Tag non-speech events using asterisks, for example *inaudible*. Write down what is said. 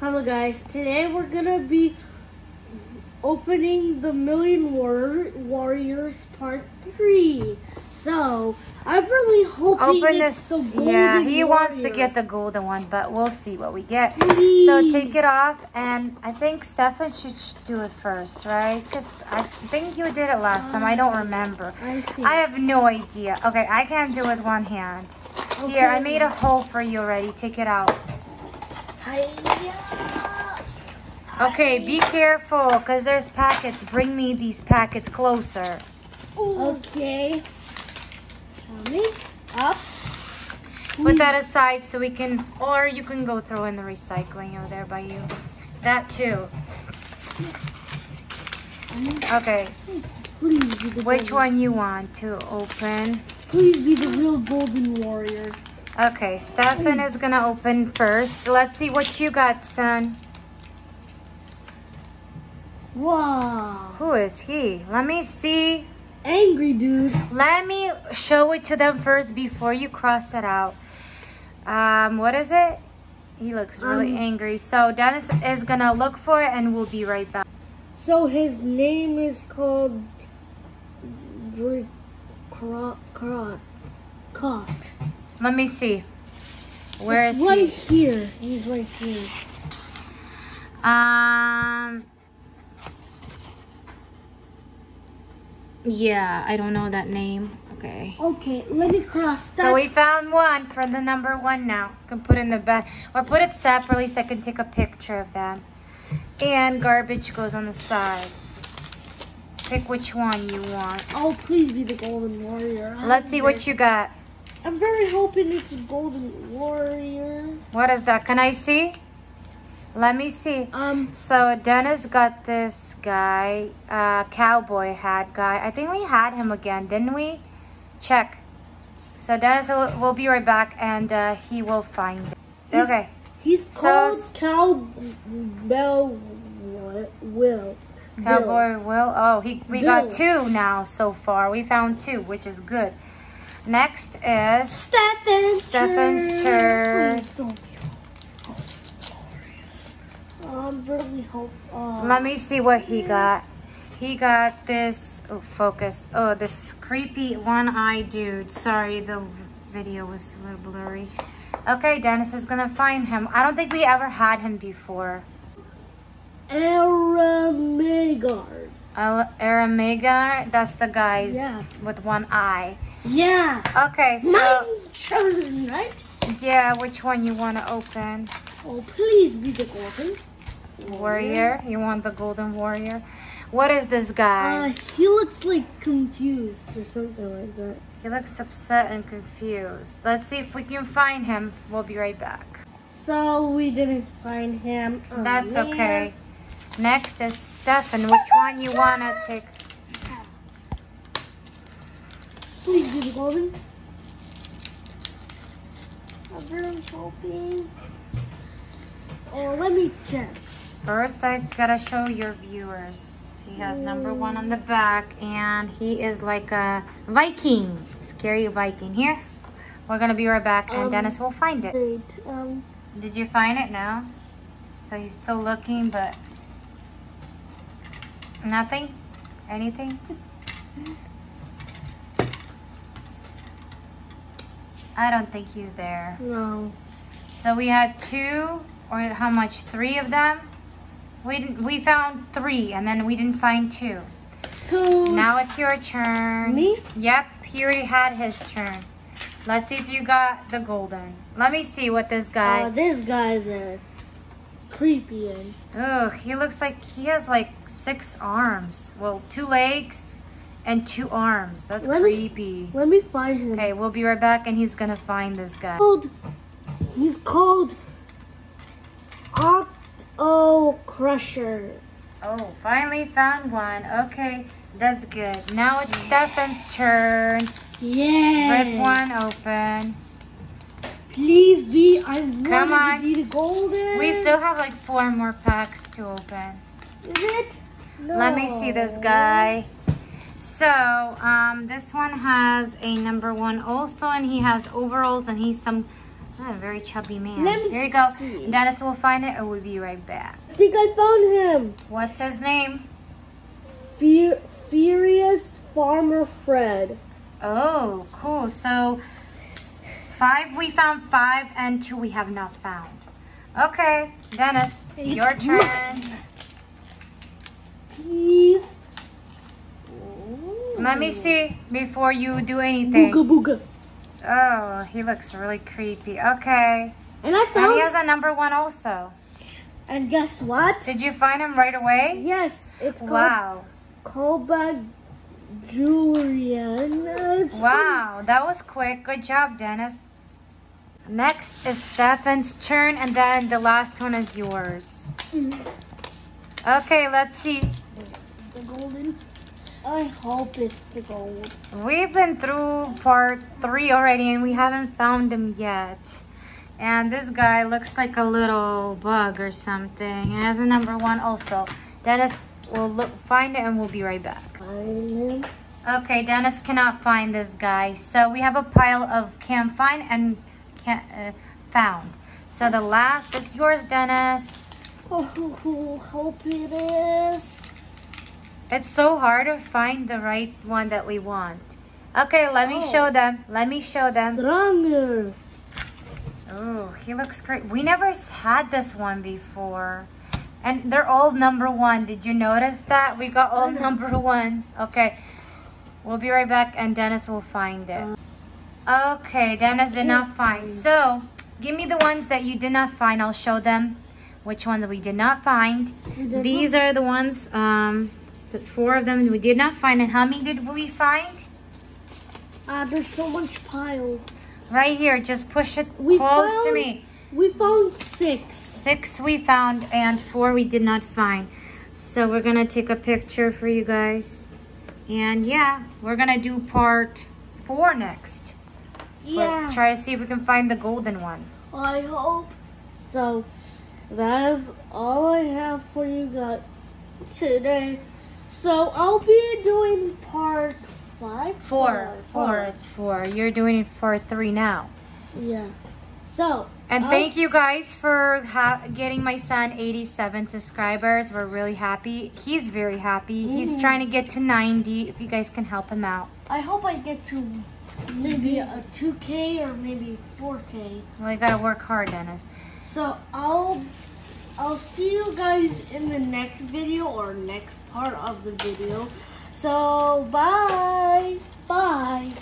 Hello guys, today we're gonna be opening the Million War- Warriors Part 3. So, I'm really hoping Open it's this. the golden Yeah, he wants to get the golden one, but we'll see what we get. Please. So take it off, and I think Stefan should do it first, right? Because I think you did it last time. I don't um, remember. I. I have no idea. Okay, I can't do it with one hand. Here, I made a hole for you already. Take it out. Hiya. Okay, be careful, because there's packets. Bring me these packets closer. Okay. Tell me. Up. Put that aside so we can, or you can go throw in the recycling over there by you. That too. Okay, Please be the which one you want to open? Please be the real golden warrior. Okay, Stefan is gonna open first. Let's see what you got, son. Wow. Who is he? Let me see. Angry dude. Let me show it to them first before you cross it out. Um, what is it? He looks really Um, angry. So Dennis is gonna look for it and we'll be right back. So his name is called Dr- Cro- Cro- Cot. Let me see. Where is It's right he? here. He's right here. Um. Yeah, I don't know that name. Okay. Okay, let me cross that. So we found one for the number one now. Can put in the bag or put it separately so I can take a picture of them. And garbage goes on the side. Pick which one you want. oh, please be the golden warrior. Let's see what you got. I'm very hoping it's a golden warrior. What is that? Can I see? Let me see. Um, So Dennis got this guy, uh, cowboy hat guy. I think we had him again, didn't we? Check. So Dennis will, will be right back, and uh, he will find it. He's- Okay. he's So- called Cowbell Will. Cowboy Will. Oh, he we got two now so far. We found two, which is good. Next is Stefan's Stefan's turn. Please don't be Oh, I'm really hope. Uh, Let me see what he got. He got this. Oh, focus. Oh, this creepy one-eyed dude. Sorry, the video was a little blurry. Okay, Dennis is gonna find him. I don't think we ever had him before. Aramegard. Aramega, that's the guy Yeah. with one eye. Yeah. Okay, so My turn, right? yeah, which one you want to open? Oh, please be the golden Warrior. You want the golden warrior? What is this guy? Uh, he looks like confused or something like that. He looks upset and confused. Let's see if we can find him. We'll be right back. So we didn't find him. Oh, That's man. okay. Next is Stefan. Which one you want to take? Please be the golden. I'm really hoping. Oh, let me check. First, I gotta show your viewers. He has number one on the back, and he is like a Viking. Scary Viking. Here, we're gonna be right back, and Um, Dennis will find it. Wait, um, Did you find it now? So he's still looking, but nothing? Anything? I don't think he's there. no. So we had two, or how much? Three of them? We didn't, we found three, and then we didn't find two. So Now it's your turn. Me? Yep, he already had his turn. Let's see if you got the golden. Let me see what this guy. uh, this guy's a creepy and Ugh, he looks like he has like six arms. Well, two legs and two arms. That's Let me- creepy. let me find him. Okay, we'll be right back and he's gonna find this guy. Called, he's called Octo Crusher. Oh, finally found one. Okay, that's good. Now it's Stefan's turn. Yeah. Rip one open. Please be. I Come on. to be the golden. We still have like four more packs to open. Is it? No. Let me see this guy. So, um, this one has a number one also, and he has overalls, and he's some Oh, very chubby man. Let me Here you go. see. Dennis will find it and we'll be right back. I think I found him. What's his name? Fear, Furious Farmer Fred. Oh, cool. So five we found five and two we have not found. Okay, Dennis, your turn. He's. Let me see before you do anything. Booga booga. Oh, he looks really creepy. Okay. And I And found. he has a number one also. and guess what? Did you find him right away? Yes, it's called Wow. Callback Julian. It's Wow, that was quick. Good job, Dennis. Next is Stefan's turn, and then the last one is yours. Okay, let's see. The golden. I hope it's the gold. We've been through part three already, and we haven't found him yet. And this guy looks like a little bug or something. He has a number one also. Dennis will look, find it, and we'll be right back. Find him. Okay, Dennis cannot find this guy. So we have a pile of can find and can uh, found. So the last is yours, Dennis. Oh, hope it is. It's so hard to find the right one that we want. Okay, let me Oh. show them. Let me show them. Stronger. Oh, he looks great. We never had this one before. And they're all number one. Did you notice that? We got all *laughs* number ones. Okay. We'll be right back and Dennis will find it. Okay, Dennis did not find. So, give me the ones that you did not find. I'll show them which ones we did not find. These are the ones, um, the four of them we did not find. And how many did we find? Ah, there's so much pile. Right here. Just push it We close to me. We found six. Six we found and four we did not find. So we're gonna take a picture for you guys. And yeah, we're gonna do part four next. Yeah. Try to see if we can find the golden one. I hope. So, that is all I have for you guys today. So, I'll be doing part five. Four. Four. It's four. You're doing it for three now. Yeah. So, And I'll thank you guys for ha- getting my son 87 subscribers. We're really happy. He's very happy. He's Mm. trying to get to 90. If you guys can help him out. I hope I get to maybe a 2K or maybe 4K. Well, you gotta work hard, Dennis. So I'll I'll see you guys in the next video or next part of the video. So bye. Bye.